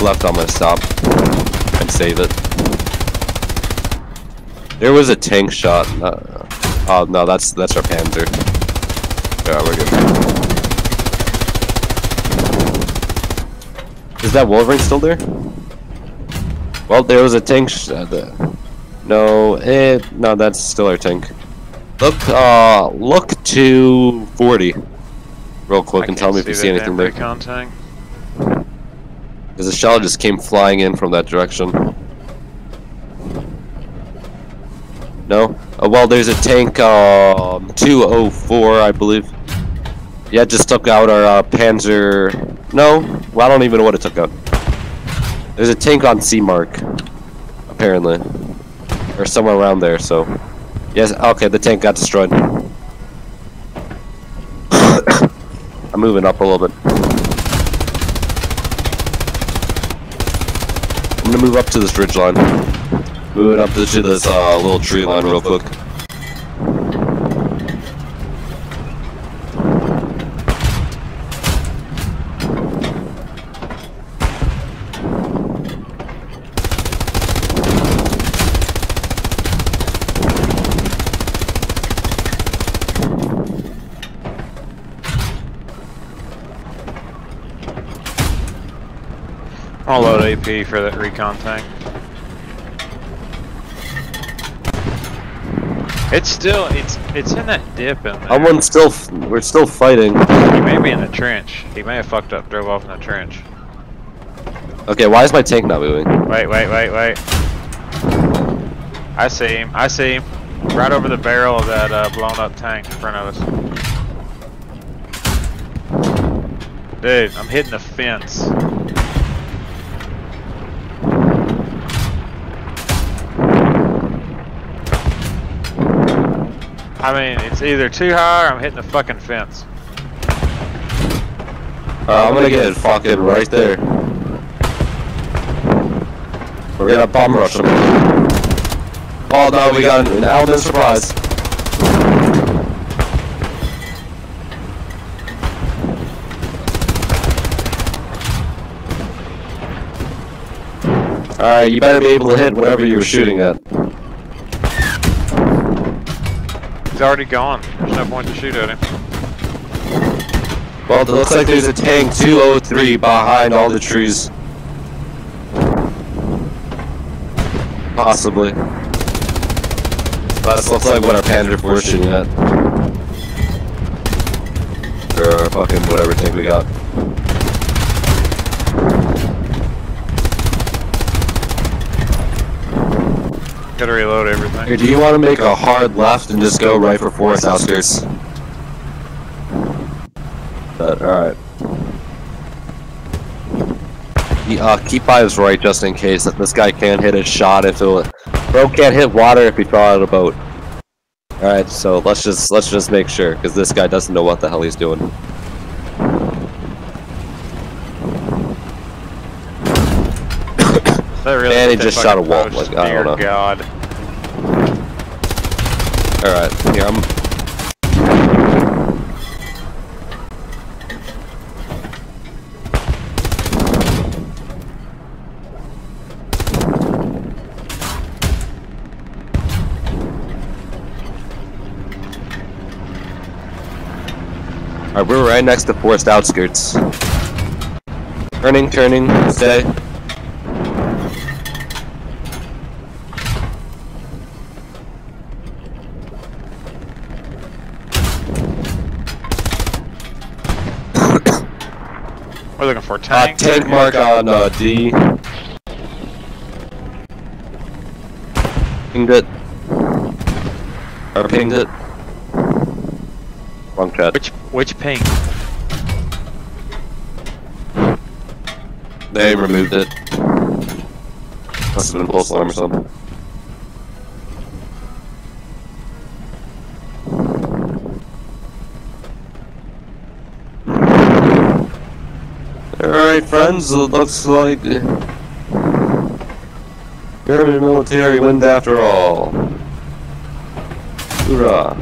left, I'm gonna stop and save it. There was a tank shot. Uh, oh no, that's that's our Panzer. Yeah, we're good. Is that Wolverine still there? Well, there was a tank. Sh uh, the, no, eh, no, that's still our tank. Look, uh, look to 40, real quick, I and tell me if you see anything there. Because the shell just came flying in from that direction. No? Uh, well, there's a tank, um, 204, I believe. Yeah, just took out our uh, Panzer. No? Well, I don't even know what it took out. There's a tank on C Mark, apparently. Or somewhere around there, so. Yes, okay, the tank got destroyed. I'm moving up a little bit. I'm gonna move up to this ridge line. Moving up to this uh, little tree line real quick. I'll load AP for that recon tank. It's still, it's it's in that dip in there. Someone's still, we're still fighting. He may be in the trench. He may have fucked up, drove off in the trench. Okay, why is my tank not moving? Wait, wait, wait, wait. I see him. I see him. Right over the barrel of that uh, blown up tank in front of us. Dude, I'm hitting the fence. I mean, it's either too high or I'm hitting the fucking fence. Uh, I'm gonna get it fucking right there. We're gonna bomb rush them. Oh no, we got an Alden surprise. Alright, you better be able to hit whatever you were shooting at. He's already gone. There's no point to shoot at him. Well, it looks like there's a tank 203 behind all the trees. Possibly. That looks like what our Panzer 4 is shooting at. Or fucking whatever tank we got. Gotta reload everything. Here, do you want to make a hard left and just go right for forest outskirts? But, alright. Uh, keep eyes right just in case that this guy can't hit a shot if it Bro can't hit water if he fell out of a boat. Alright, so let's just let's just make sure, because this guy doesn't know what the hell he's doing. That really Man, he just shot a wall, like, I don't know. God. Alright, here I'm Alright, we're right next to forest outskirts. Turning, turning, stay. We're looking for a Uh, tank. tank mark on uh, D. Pinged it. Or pinged it. Wrong chat. Which which ping? They removed it. Must have been pulse alarm or something. Alright, friends, it looks like. German military wins after all. Hoorah.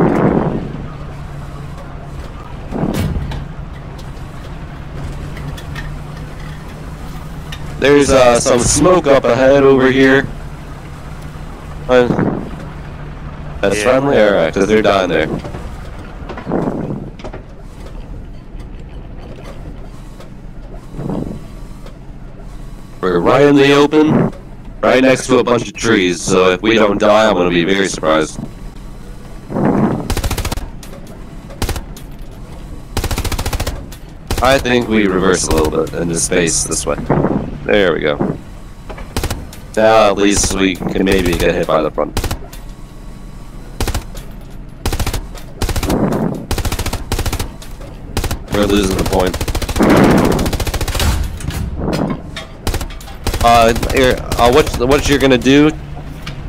There's uh, some smoke up ahead over here. Uh, that's Yeah. friendly? Alright, because they're down there. Right in the open, right next to a bunch of trees, so if we don't die, I'm gonna be very surprised. I think we reverse a little bit into space this way. There we go. Now at least we can maybe get hit by the front. We're losing the point. Uh, here, uh, what what you're gonna do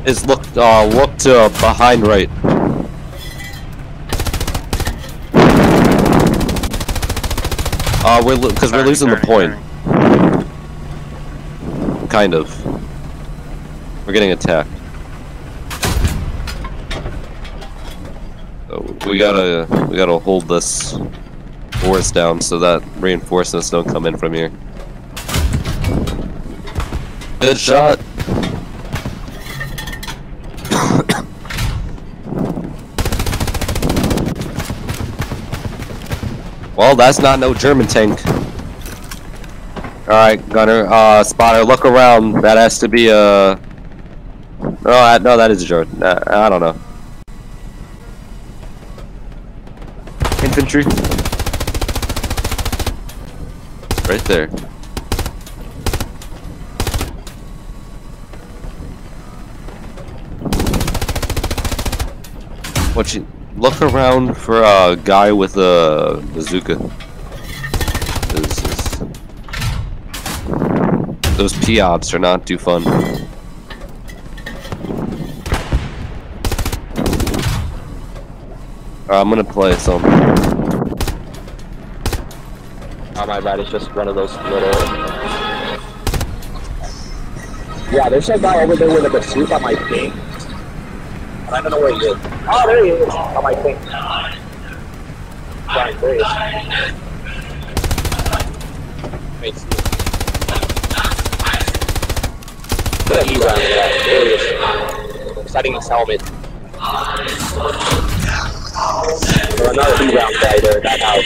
is look uh look to behind right. Uh, we're because we're Turning, losing the turning, point. Kind of. We're getting attacked. So we gotta we gotta hold this forest down so that reinforcements don't come in from here. Good shot. well, that's not no German tank. Alright, gunner, uh, spotter, look around. That has to be a... No, I, no, that is a German. Uh, I don't know. Infantry. Right there. What you look around for a guy with a bazooka. This is- those P-ops are not too fun. Uh, I'm gonna play some. Oh my bad, it's just one of those little. Yeah, there's a guy over there with a bazooka thing. And I don't know where he is. Oh, there he is! On my thing. Right, there he is. Wait, see. Look at there he is. Setting his helmet. Another B round guy there that house.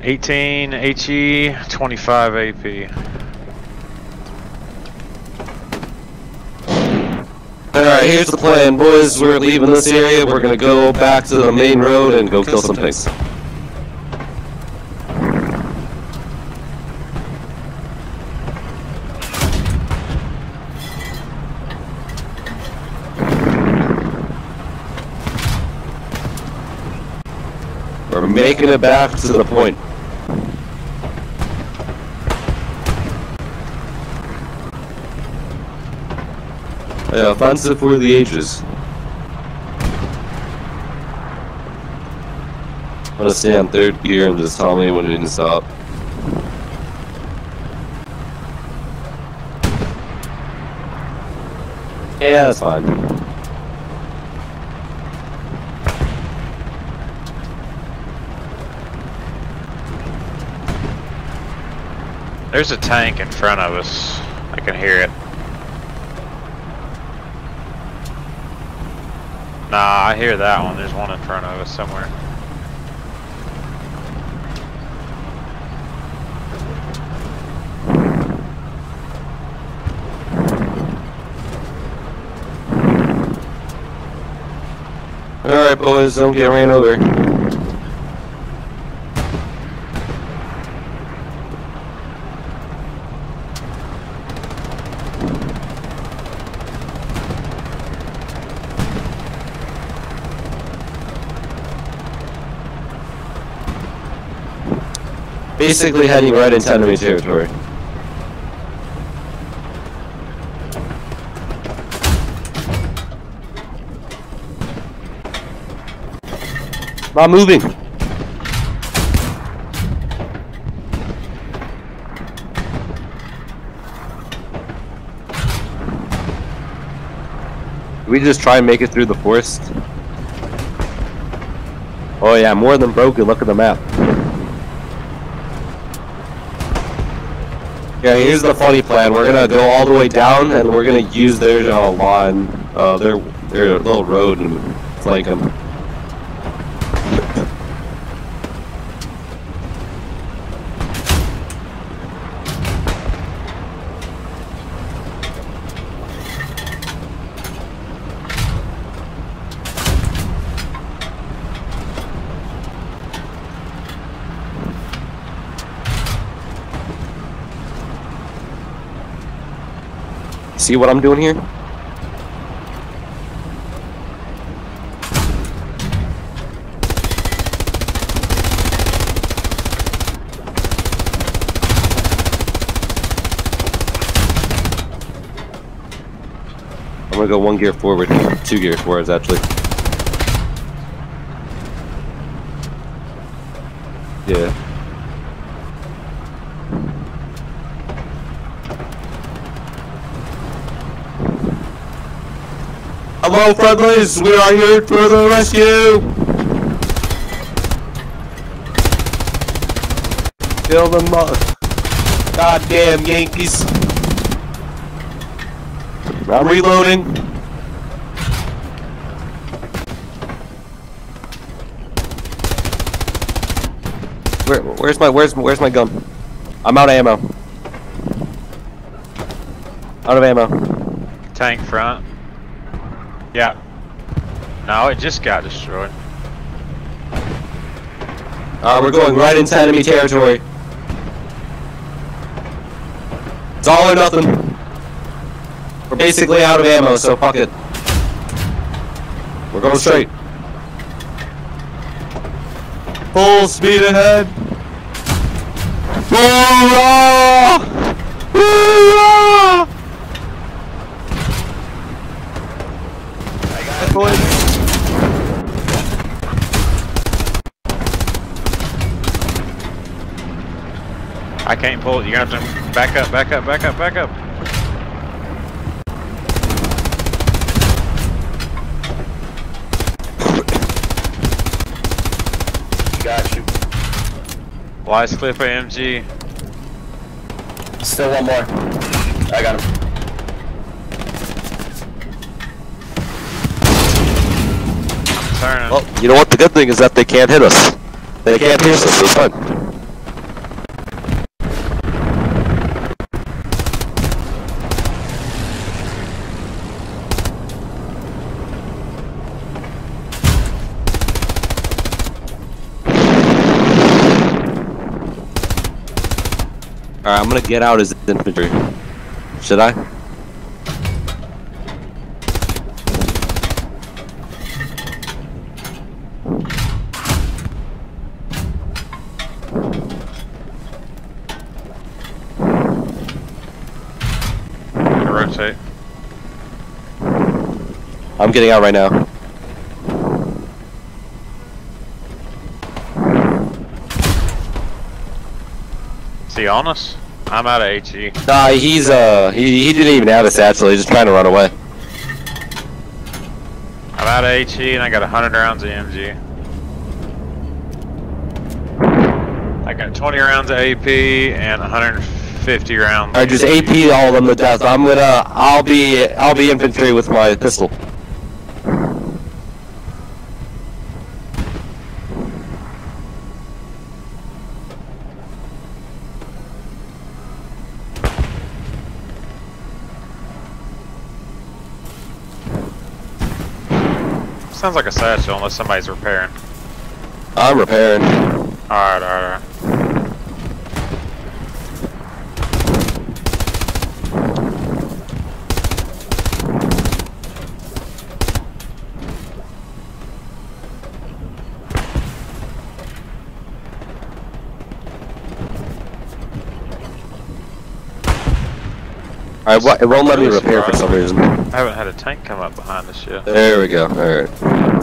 Eighteen HE, twenty-five AP. Alright, here's the plan, boys. We're leaving this area. We're gonna go back to the main road and go kill some pigs. We're making it back to the point. Yeah, offensive for the ages. I'm gonna stay on third gear and just tell me when we can stop. Yeah, that's fine. There's a tank in front of us. I can hear it. Nah, I hear that one. There's one in front of us somewhere. Alright, boys, don't get ran over. Basically heading right into enemy territory. Not moving. We just try and make it through the forest. Oh yeah, more than broken. Look at the map. Yeah, here's the funny plan. We're gonna go all the way down, and we're gonna use their uh, lawn, uh, their their little road, and flank them. See what I'm doing here? I'm gonna go one gear forward, two gears forwards actually. Yeah. Hello, friendlies. We are here for the rescue. Kill them, uh, goddamn Yankees. I'm reloading. Where, where's my, where's, where's my gun? I'm out of ammo. Out of ammo. Tank front. Yeah. No, it just got destroyed. Uh, we're going right into enemy territory. It's all or nothing. We're basically out of ammo, so fuck it. We're going straight. Full speed ahead. Hoorah! Hoorah! I can't pull it. You're gonna have to back up, back up, back up, back up. Got you. Wise clip AMG. Still one more. I got him. Turning. Well, you know what? The good thing is that they can't hit us. They can't pierce us. It's fun. Alright, I'm gonna get out as infantry. Should I? rotate. I'm getting out right now. Is he on us? I'm out of HE. Nah, he's uh, he, he didn't even have a satchel. He's just trying to run away. I'm out of HE and I got 100 rounds of MG. I got 20 rounds of AP and 150 rounds. Alright, just AP all of them to death. I'm gonna, I'll be, I'll be infantry with my pistol. Sounds like a satchel unless somebody's repairing. I'm repairing. Alright, alright, alright. It won't let me repair for some reason. I haven't had a tank come up behind us yet. There we go. Alright.